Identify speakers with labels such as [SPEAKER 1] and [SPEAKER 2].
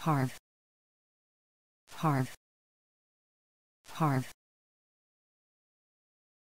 [SPEAKER 1] Harv. Harv. Harv.